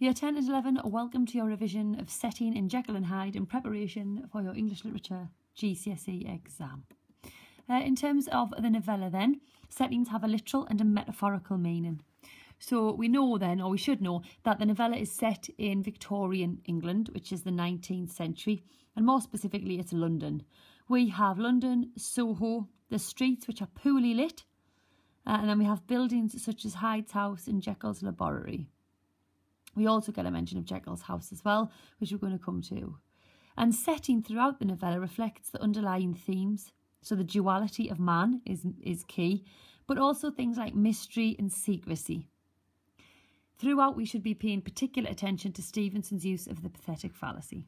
Year 10 and 11, welcome to your revision of Setting in Jekyll and Hyde in preparation for your English Literature GCSE exam. Uh, in terms of the novella then, settings have a literal and a metaphorical meaning. So we know then, or we should know, that the novella is set in Victorian England, which is the 19th century, and more specifically it's London. We have London, Soho, the streets which are poorly lit, uh, and then we have buildings such as Hyde's House and Jekyll's Laboratory. We also get a mention of Jekyll's house as well, which we're going to come to. And setting throughout the novella reflects the underlying themes. So the duality of man is, is key, but also things like mystery and secrecy. Throughout, we should be paying particular attention to Stevenson's use of the pathetic fallacy.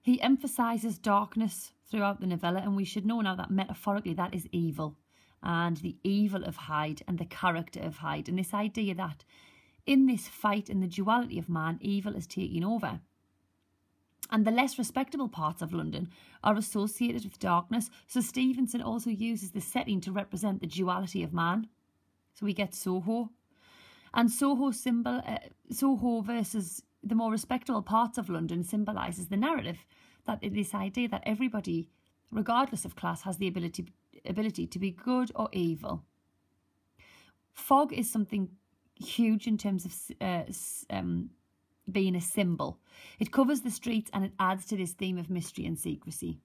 He emphasises darkness throughout the novella, and we should know now that metaphorically that is evil and the evil of Hyde and the character of Hyde, and this idea that in this fight and the duality of man, evil is taking over. And the less respectable parts of London are associated with darkness, so Stevenson also uses the setting to represent the duality of man. So we get Soho. And Soho symbol uh, Soho versus the more respectable parts of London symbolises the narrative that this idea that everybody, regardless of class, has the ability ability to be good or evil. Fog is something huge in terms of uh, um, being a symbol. It covers the streets and it adds to this theme of mystery and secrecy.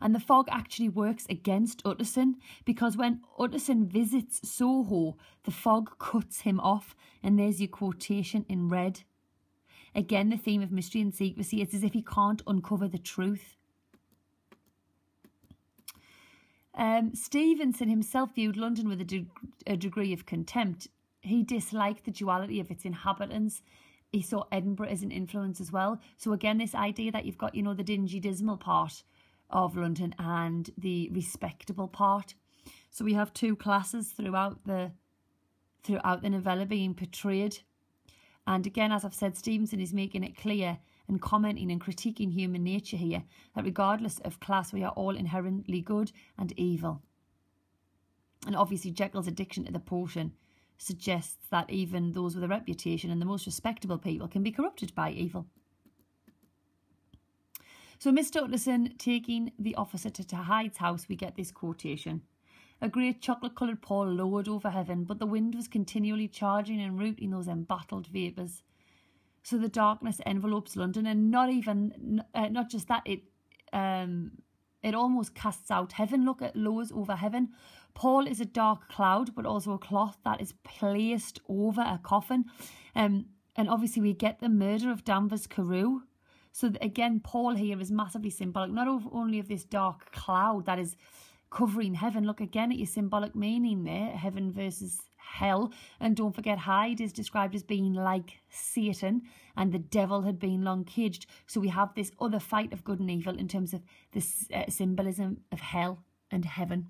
And the fog actually works against Utterson because when Utterson visits Soho, the fog cuts him off. And there's your quotation in red. Again, the theme of mystery and secrecy. It's as if he can't uncover the truth. Um, Stevenson himself viewed London with a, de a degree of contempt. He disliked the duality of its inhabitants. He saw Edinburgh as an influence as well. So again, this idea that you've got, you know, the dingy, dismal part of London and the respectable part. So we have two classes throughout the throughout the novella being portrayed. And again, as I've said, Stevenson is making it clear and commenting and critiquing human nature here that regardless of class, we are all inherently good and evil. And obviously, Jekyll's addiction to the potion suggests that even those with a reputation and the most respectable people can be corrupted by evil. So, Mr. Utterson taking the officer to Hyde's house, we get this quotation. A great chocolate coloured pall lowered over heaven, but the wind was continually charging and rooting those embattled vapours. So the darkness envelopes London, and not even uh, not just that it um it almost casts out heaven. Look at lowers over heaven. pall is a dark cloud, but also a cloth that is placed over a coffin. Um, and obviously we get the murder of Danvers Carew. So again, pall here is massively symbolic, not only of this dark cloud that is covering heaven. Look again at your symbolic meaning there, heaven versus hell. And don't forget, Hyde is described as being like Satan, and the devil had been long caged. So we have this other fight of good and evil in terms of this uh, symbolism of hell and heaven.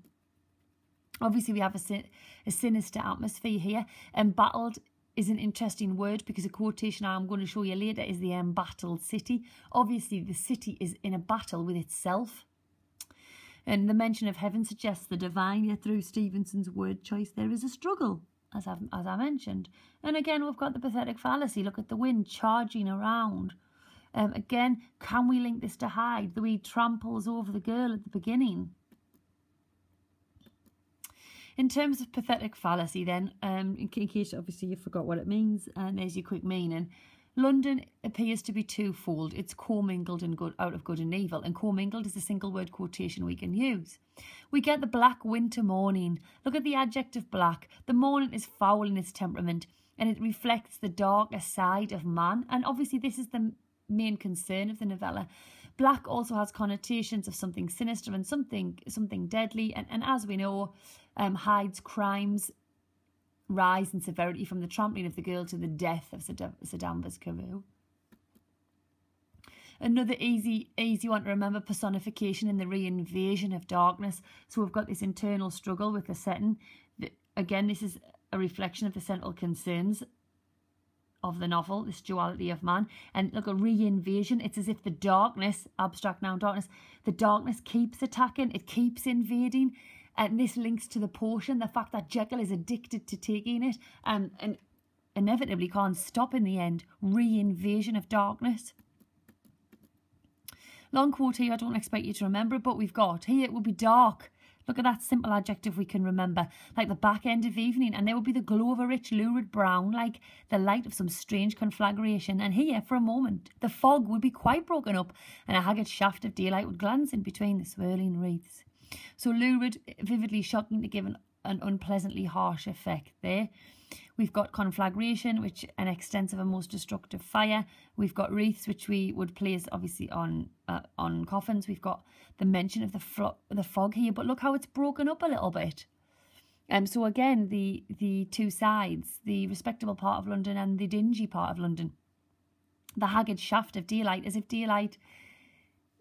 Obviously, we have a, a sinister atmosphere here. Embattled is an interesting word because a quotation I'm going to show you later is the embattled city. Obviously, the city is in a battle with itself. And the mention of heaven suggests the divine, yet through Stevenson's word choice, there is a struggle, as, I've, as I mentioned. And again, we've got the pathetic fallacy. Look at the wind charging around. Um, again, can we link this to Hyde? The way he tramples over the girl at the beginning. In terms of pathetic fallacy, then, um, in, case obviously you forgot what it means, and there's your quick meaning. London appears to be twofold. It's commingled and good out of good and evil, and commingled is a single word quotation we can use. We get the black winter morning. Look at the adjective black. The morning is foul in its temperament, and it reflects the darker side of man. And obviously, this is the main concern of the novella. Black also has connotations of something sinister and something something deadly. And, and as we know, um, Hyde's crimes rise in severity from the trampling of the girl to the death of Sir Danvers. Another easy, easy one to remember, personification in the reinvasion of darkness. So we've got this internal struggle with the setting. Again, this is a reflection of the central concerns of the novel, this duality of man. And look, a reinvasion, it's as if the darkness, abstract noun darkness, the darkness keeps attacking, it keeps invading. And this links to the potion, the fact that Jekyll is addicted to taking it um, and inevitably can't stop in the end. Re-invasion of darkness. Long quote here, I don't expect you to remember it, but we've got here it will be dark. Look at that simple adjective we can remember, like the back end of evening, and there will be the glow of a rich lurid brown, like the light of some strange conflagration. And here, for a moment, the fog would be quite broken up, and a haggard shaft of daylight would glance in between the swirling wreaths. So lurid, vividly shocking to give an, an unpleasantly harsh effect there. We've got conflagration, which an extensive and most destructive fire. We've got wreaths, which we would place obviously on uh, on coffins. We've got the mention of the the fog here, but look how it's broken up a little bit. Um, so again, the the two sides, the respectable part of London and the dingy part of London. The haggard shaft of daylight, as if daylight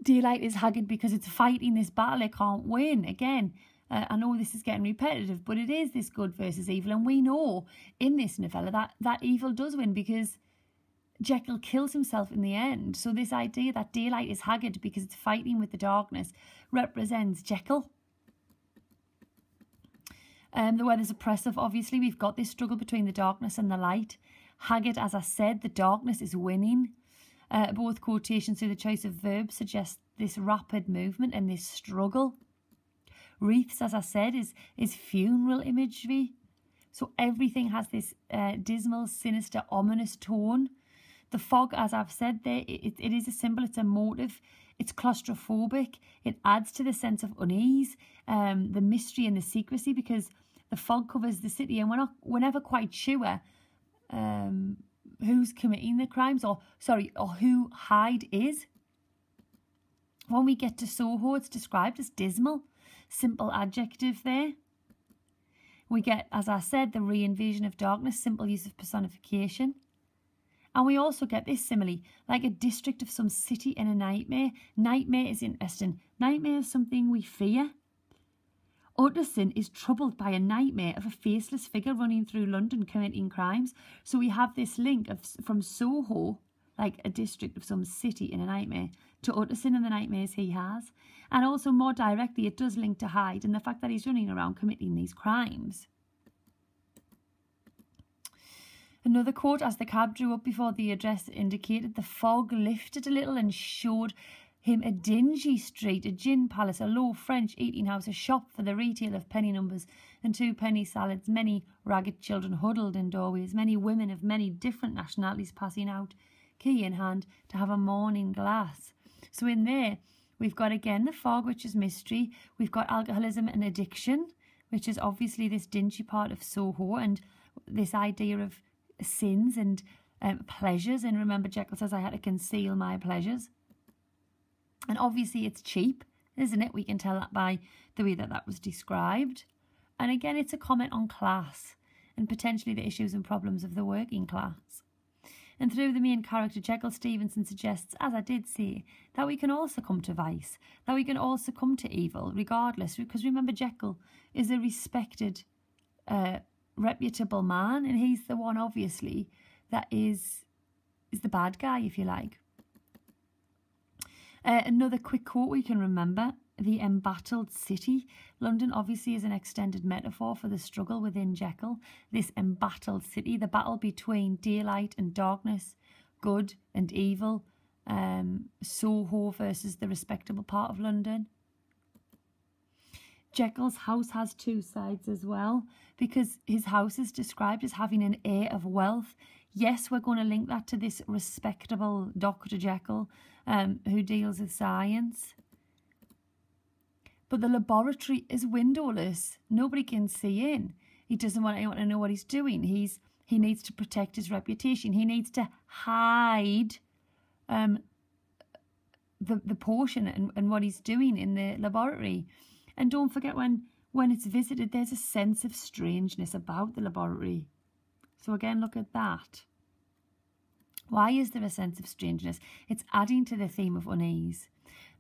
daylight is haggard because it's fighting this battle it can't win. Again, uh, I know this is getting repetitive, but it is this good versus evil. And we know in this novella that, that evil does win because Jekyll kills himself in the end. So this idea that daylight is haggard because it's fighting with the darkness represents Jekyll. Um, the weather's oppressive. Obviously, we've got this struggle between the darkness and the light. Haggard, as I said, the darkness is winning. Uh, both quotations through the choice of verbs suggest this rapid movement and this struggle. Wreaths, as I said, is, is funeral imagery. So everything has this uh, dismal, sinister, ominous tone. The fog, as I've said there, it, it is a symbol, it's a motive, it's claustrophobic. It adds to the sense of unease, um, the mystery and the secrecy because the fog covers the city and we're, not, we're never quite sure um, who's committing the crimes or, sorry, or who Hyde is. When we get to Soho, it's described as dismal simple adjective there. We get, as I said, the re-invasion of darkness, simple use of personification. And we also get this simile, like a district of some city in a nightmare. Nightmare is interesting. Nightmare is something we fear. Utterson is troubled by a nightmare of a faceless figure running through London committing crimes. So we have this link of from Soho, like a district of some city in a nightmare, to Utterson and the nightmares he has. And also, more directly, it does link to Hyde and the fact that he's running around committing these crimes. Another quote as the cab drew up before the address indicated the fog lifted a little and showed him a dingy street, a gin palace, a low French eating house, a shop for the retail of penny numbers and two penny salads, many ragged children huddled in doorways, many women of many different nationalities passing out, key in hand, to have a morning glass. So in there, we've got again the fog, which is mystery. We've got alcoholism and addiction, which is obviously this dingy part of Soho, and this idea of sins and um, pleasures. And remember, Jekyll says, I had to conceal my pleasures. And obviously, it's cheap, isn't it? We can tell that by the way that that was described. And again, it's a comment on class and potentially the issues and problems of the working class. And through the main character, Jekyll Stevenson suggests, as I did say, that we can also come to vice, that we can also come to evil, regardless. Because remember, Jekyll is a respected, uh, reputable man, and he's the one, obviously, that is is the bad guy, if you like. Uh, another quick quote we can remember the embattled city. London obviously is an extended metaphor for the struggle within Jekyll, this embattled city, the battle between daylight and darkness, good and evil, um, Soho versus the respectable part of London. Jekyll's house has two sides as well because his house is described as having an air of wealth. Yes, we're going to link that to this respectable Dr. Jekyll um, who deals with science. But the laboratory is windowless. Nobody can see in. He doesn't want anyone to know what he's doing. He's he needs to protect his reputation. He needs to hide um, the the portion and, and what he's doing in the laboratory. And don't forget when when it's visited, there's a sense of strangeness about the laboratory. So again, look at that. Why is there a sense of strangeness? It's adding to the theme of unease.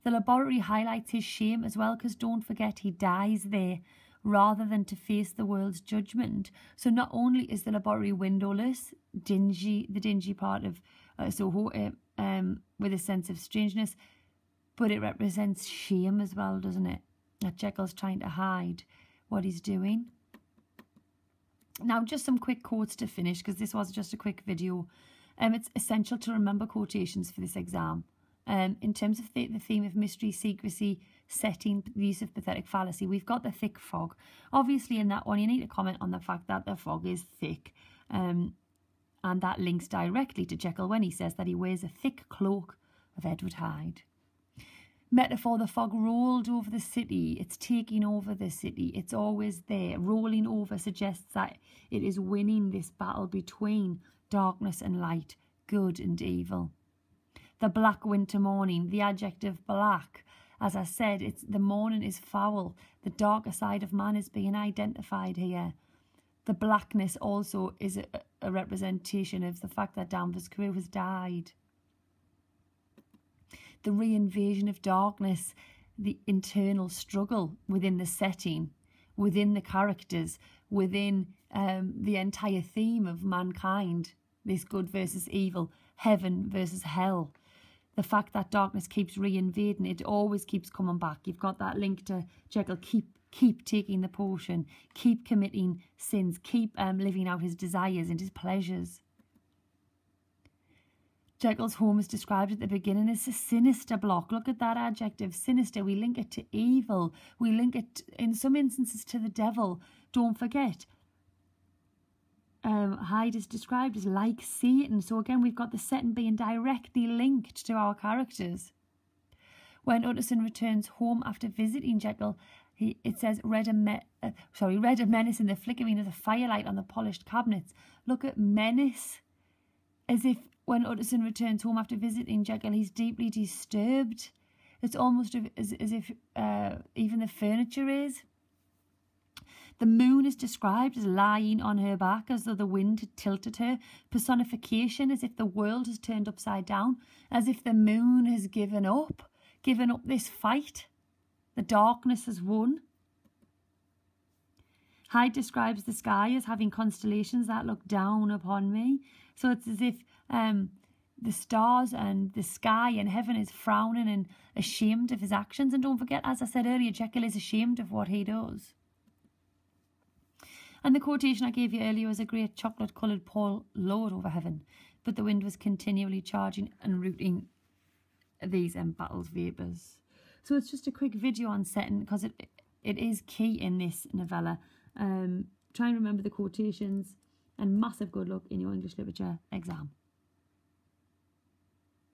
The laboratory highlights his shame as well, because don't forget he dies there rather than to face the world's judgment. So not only is the laboratory windowless, dingy, the dingy part of uh, Soho, uh, um, with a sense of strangeness, but it represents shame as well, doesn't it? That Jekyll's trying to hide what he's doing. Now, just some quick quotes to finish because this was just a quick video. Um, it's essential to remember quotations for this exam. Um, in terms of the, the theme of mystery, secrecy, setting, the use of pathetic fallacy, we've got the thick fog. Obviously, in that one, you need to comment on the fact that the fog is thick. Um, and that links directly to Jekyll when he says that he wears a thick cloak of Edward Hyde. Metaphor, the fog rolled over the city. It's taking over the city. It's always there. Rolling over suggests that it is winning this battle between darkness and light, good and evil. The black winter morning, the adjective black. As I said, it's the morning is foul. The darker side of man is being identified here. The blackness also is a, a representation of the fact that Danvers Carew has died the reinvasion of darkness, the internal struggle within the setting, within the characters, within um, the entire theme of mankind, this good versus evil, heaven versus hell. The fact that darkness keeps reinvading, it always keeps coming back. You've got that link to Jekyll, keep keep taking the potion, keep committing sins, keep um, living out his desires and his pleasures. Jekyll's home is described at the beginning as a sinister block. Look at that adjective, sinister. We link it to evil. We link it, in some instances, to the devil. Don't forget, um, Hyde is described as like Satan. So again, we've got the setting being directly linked to our characters. When Utterson returns home after visiting Jekyll, he, it says read a me- uh, sorry, read a menace in the flickering of the firelight on the polished cabinets. Look at menace, as if when Utterson returns home after visiting Jekyll, he's deeply disturbed. It's almost as, as if uh, even the furniture is. The moon is described as lying on her back as though the wind had tilted her. Personification as if the world has turned upside down, as if the moon has given up, given up this fight. The darkness has won. Hyde describes the sky as having constellations that look down upon me. So it's as if um, the stars and the sky and heaven is frowning and ashamed of his actions. And don't forget, as I said earlier, Jekyll is ashamed of what he does. And the quotation I gave you earlier was a great chocolate coloured pall lowered over heaven, but the wind was continually charging and rooting these embattled vapours. So it's just a quick video on setting because it it is key in this novella. Um, try and remember the quotations and massive good luck in your English literature exam.